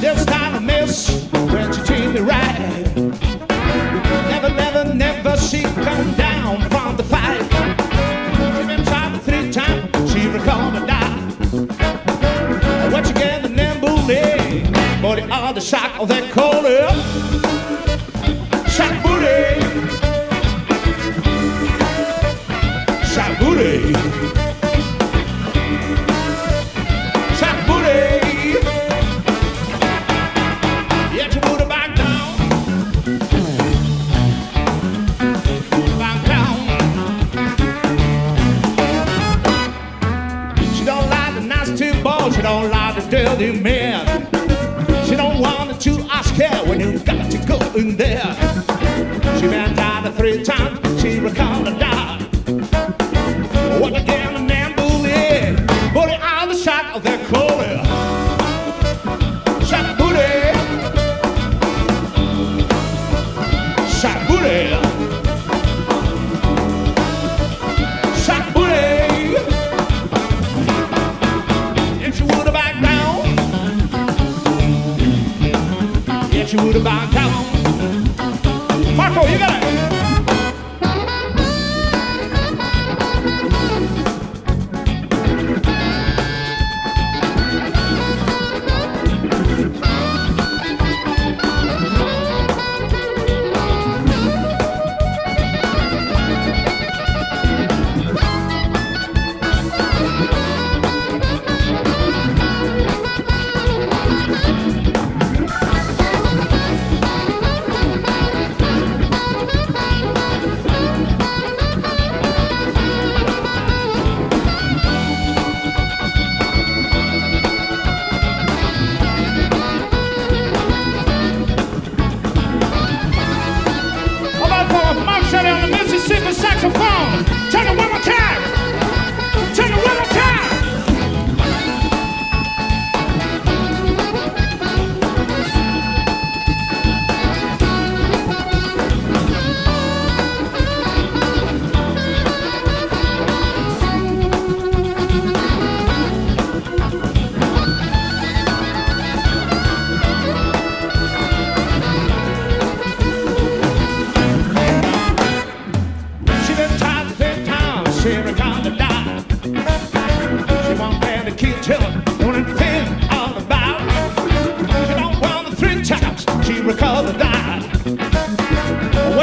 This time I miss when she treated me right. Never, never, never she come down from the fight. She been shot three times, she recovered, died. Once the nimble but the shock of that cold. She don't want to ask her when you got to go in there. She been down three times. Goodbye town. Marco, you got it.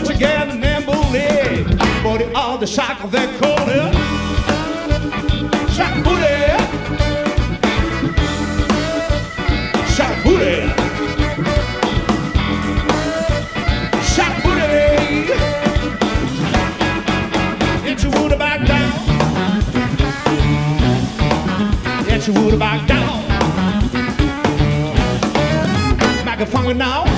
but you gather nimbly for the all the shock of that corner. Shack Bully. Shack Bully. Shack Bully. Get your wood back down. Get your wood back down. Microphone now.